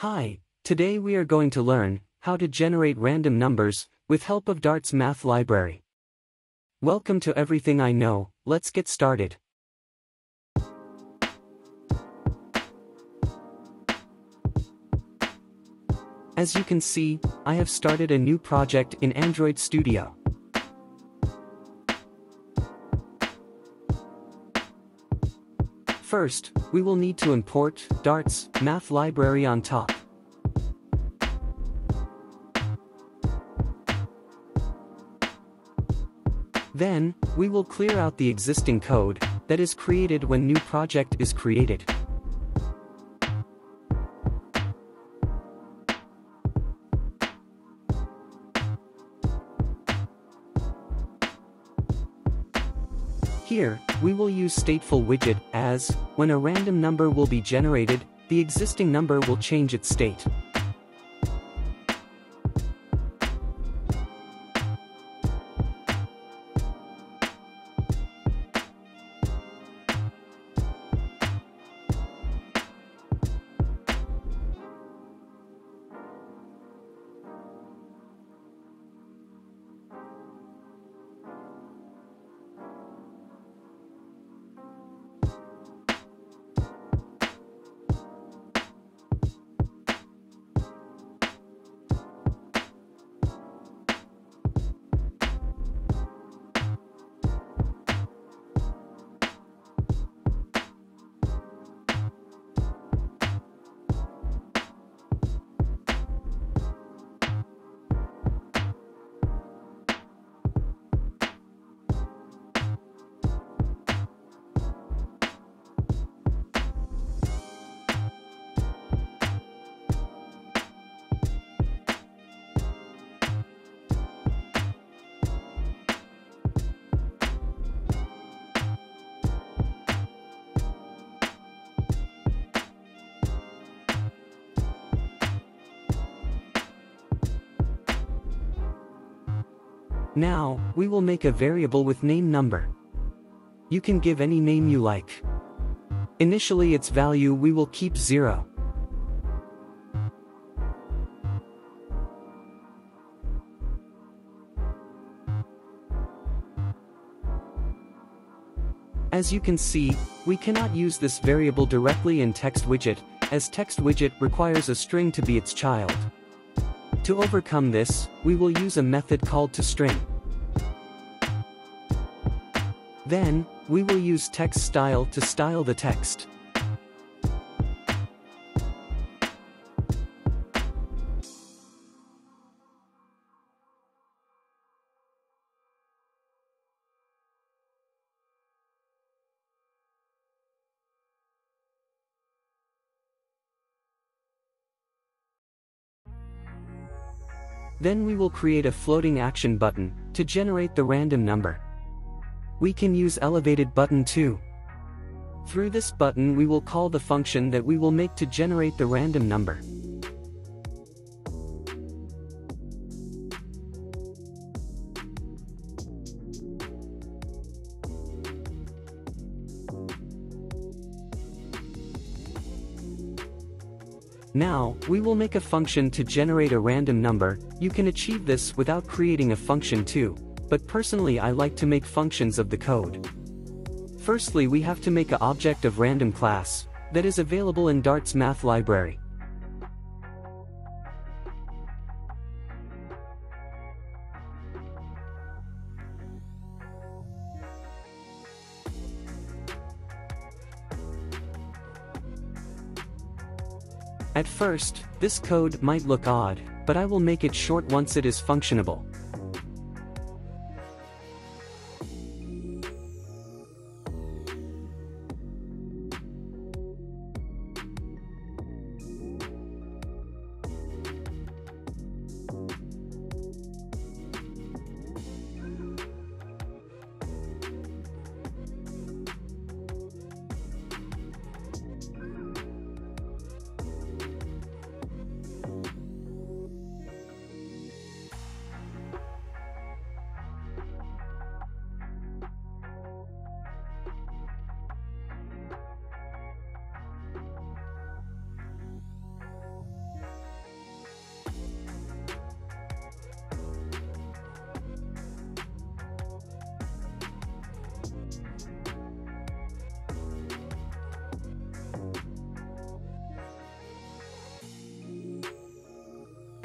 Hi, today we are going to learn how to generate random numbers with help of Dart's math library. Welcome to Everything I Know, let's get started. As you can see, I have started a new project in Android Studio. First, we will need to import Dart's math library on top. Then, we will clear out the existing code that is created when new project is created. Here, we will use stateful widget as, when a random number will be generated, the existing number will change its state. Now, we will make a variable with name number. You can give any name you like. Initially its value we will keep 0. As you can see, we cannot use this variable directly in text widget, as text widget requires a string to be its child. To overcome this, we will use a method called toString. Then, we will use text style to style the text. Then we will create a floating action button to generate the random number. We can use elevated button too. Through this button we will call the function that we will make to generate the random number. Now, we will make a function to generate a random number, you can achieve this without creating a function too, but personally I like to make functions of the code. Firstly we have to make a object of random class, that is available in Dart's math library. At first, this code might look odd, but I will make it short once it is functionable.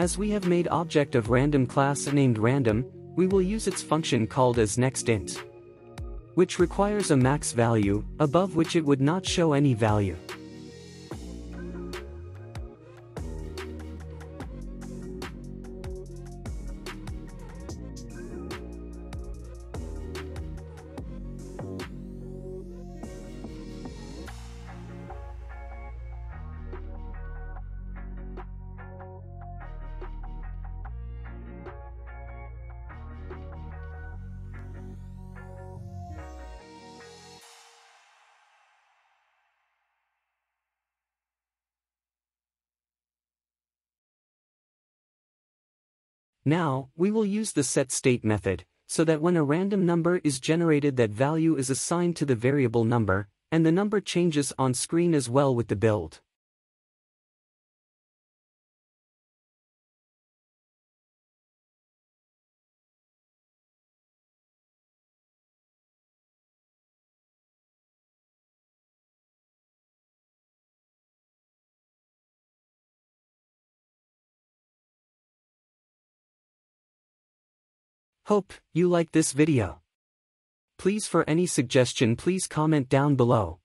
As we have made object of random class named random, we will use its function called as nextInt, which requires a max value, above which it would not show any value. Now, we will use the setState method, so that when a random number is generated that value is assigned to the variable number, and the number changes on screen as well with the build. Hope you like this video. Please for any suggestion please comment down below.